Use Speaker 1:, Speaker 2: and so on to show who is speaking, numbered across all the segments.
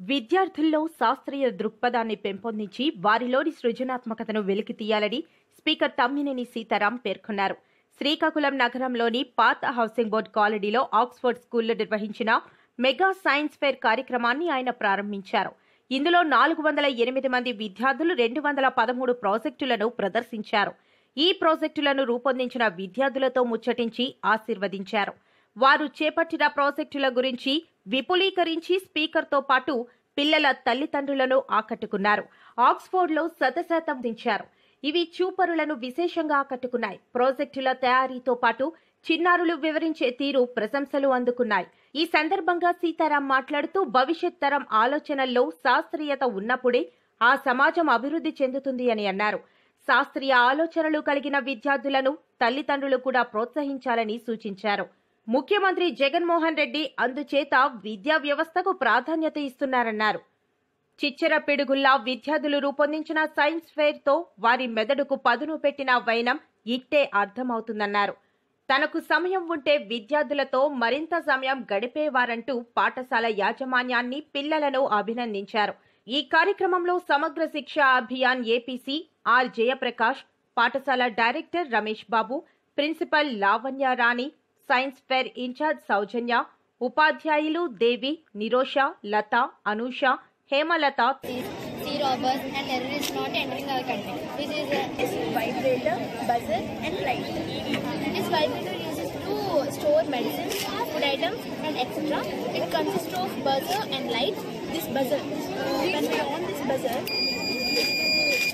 Speaker 1: విద్యార్థుల్లో శాస్త్రీయ దృక్పథాన్ని పెంపొందించి వారిలోని సృజనాత్మకతను వెలికితీయాలని స్పీకర్ తమ్మినేని సీతారాం పేర్కొన్నారు. శ్రీకాకుళం నగరంలోని పాత హౌసింగ్ బోర్డ్ కాలనీలో ఆక్స్ఫర్డ్ స్కూల్లో నిర్వహించిన మెగా సైన్స్ ఫెయిర్ కార్యక్రమాన్ని ఆయన ప్రారంభించారు. ఇందులో నాలుగు వందల ఎనిమిది మంది విద్యార్థులు రెండు వందల పదమూడు ప్రాజెక్టులను ప్రదర్శించారు. ఈ ప్రాజెక్టులను రూపొందించిన విద్యార్థులతో ముచ్చటించి ఆశీర్వదించారు. వారు చేపట్టిన ప్రాజెక్టుల గురించి విపులీకరించి స్పీకర్తో పాటు పిల్లల తల్లిదండ్రులను ఆకట్టుకున్నారు. ఆక్స్ఫోర్డ్లో శతశాతం దించారు. ఇవి చూపరులను విశేషంగా ఆకట్టుకున్నాయి. ప్రాజెక్టుల తయారీతో పాటు చిన్నారులు వివరించే తీరు ప్రశంసలు అందుకున్నాయి. ఈ సందర్భంగా సీతారాం మాట్లాడుతూ భవిష్యత్ తరం ఆలోచనల్లో శాస్త్రీయత ఉన్నప్పుడే ఆ సమాజం అభివృద్ధి చెందుతుంది అని అన్నారు. శాస్త్రీయ ఆలోచనలు కలిగిన విద్యార్థులను తల్లిదండ్రులు కూడా ప్రోత్సహించాలని సూచించారు. ముఖ్యమంత్రి జగన్మోహన్ రెడ్డి అందుచేత విద్యా వ్యవస్థకు ప్రాధాన్యత ఇస్తున్నారన్నారు. చిచ్చర పిడుగుల్లా విద్యార్థులు రూపొందించిన సైన్స్ ఫెయిర్తో వారి మెదడుకు పదును పెట్టిన వైనం ఇట్టే అర్థమవుతుందన్నారు. తనకు సమయం ఉంటే విద్యార్థులతో మరింత సమయం గడిపేవారంటూ పాఠశాల యాజమాన్యాన్ని పిల్లలను అభినందించారు. ఈ కార్యక్రమంలో సమగ్ర శిక్ష అభియాన్ ఏపీసీ ఆర్ జయప్రకాష్ పాఠశాల director Ramesh Babu principal Lavanya Rani science fair incharge Soujanya ఉపాధ్యాయులు దేవి నిరోష లత Anusha Hemalatha
Speaker 2: sea robbers and terrorists not entering our country. This is a
Speaker 3: is vibrator, buzzer, and light.
Speaker 2: this vibrator uses to store medicines, food items, and etc. It consists of buzzer and light.
Speaker 3: This buzzer, uh, when we on this buzzer,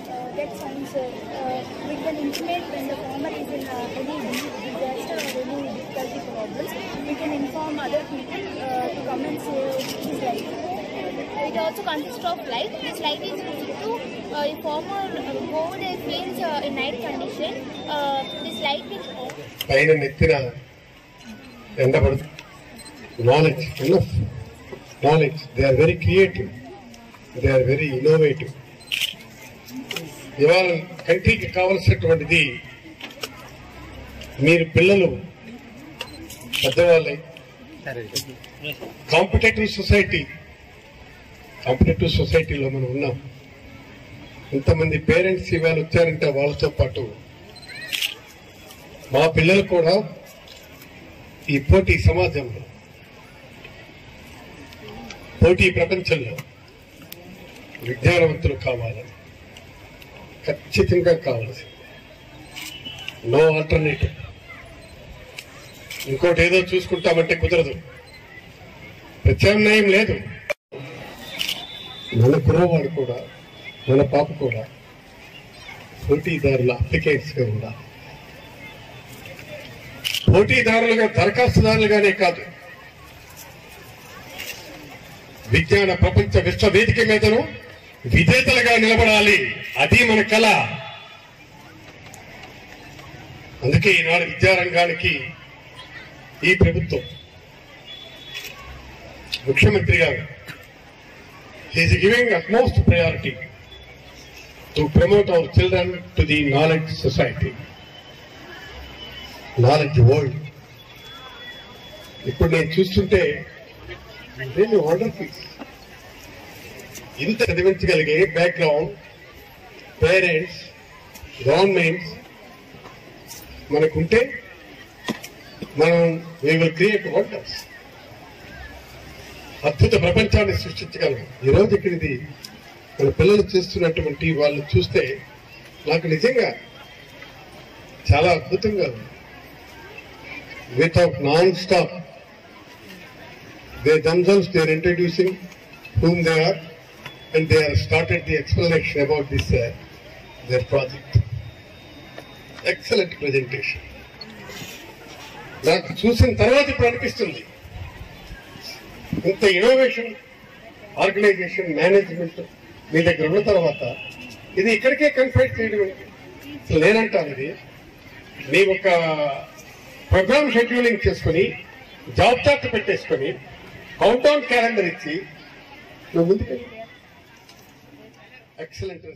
Speaker 3: uh, that sounds, uh, uh, we can intimate when the farmer is in uh, any disaster or any difficulty problems. We can inform other people uh, to come and save his life.
Speaker 2: It also consists of light. This light is used to uh, inform or go the fields uh, in night condition. Uh, this light will
Speaker 4: పైన నెత్తిన ఎండబడుతుంది knowledge enough knowledge they are very creative they are very innovative ఇవాళ కంట్రీకి కావలసినటువంటిది మీరు పిల్లలు పెద్దవాళ్ళై. Competitive society competitive సొసైటీలో మనం ఉన్నాం. ఇంతమంది పేరెంట్స్ ఇవాళ వచ్చారంటే వాళ్ళతో పాటు మా పిల్లలు కూడా ఈ పోటీ సమాజంలో పోటీ ప్రపంచంలో విజ్ఞానవంతులు కావాలని ఖచ్చితంగా కావాల్సింది. నో ఆల్టర్నేటివ్ ఇంకోటి ఏదో చూసుకుంటామంటే కుదరదు. ప్రత్యామ్నాయం లేదు. మన కుర్రవాడు కూడా మన పాప కూడా పోటీదారుల అప్లికెంట్స్గా ఉండాలి పోటీదారులుగా దరఖాస్తుదారులుగానే కాదు. విజ్ఞాన ప్రపంచ విశ్వవేదిక మీదను విజేతలుగా నిలబడాలి. అది మన కళ. అందుకే ఈనాడు విద్యారంగానికి ఈ ప్రభుత్వం ముఖ్యమంత్రి గారు is giving utmost priority to promote our children to the knowledge society knowledge world ఇప్పుడు నేను చూస్తుంటే నేను వండర్ఫుల్ ఇంత చదివించగలిగే బ్యాక్గ్రౌండ్ పేరెంట్స్ గవర్నమెంట్స్ మనకుంటే మనం క్రియేట్ వండర్స్ అద్భుత ప్రపంచాన్ని సృష్టించగలము. ఈరోజు ఇక్కడ ఇది మన పిల్లలు చేస్తున్నటువంటి వాళ్ళు చూస్తే నాకు నిజంగా చాలా అద్భుతంగా with of non stop they damsels they are introducing whom they are and they are started the explanation about this their project excellent presentation నాకు చూసిన తర్వాత ఇప్పుడు అనిపిస్తుంది. ఇంత ఇన్నోవేషన్ ఆర్గనైజేషన్ మేనేజ్మెంట్ మీ దగ్గర ఉన్న తర్వాత ఇది ఇక్కడికే కన్ఫైడ్ చేయడం ఏంటి? నేనంటాను ఇది మీ ఒక ప్రోగ్రామ్ షెడ్యూలింగ్ చేసుకుని జాబ్ చార్ట్ పెట్టేసుకొని కౌంట్ డౌన్ క్యాలెండర్ ఇచ్చి నువ్వు ముందుకెళ్ళి. ఎక్సలెంట్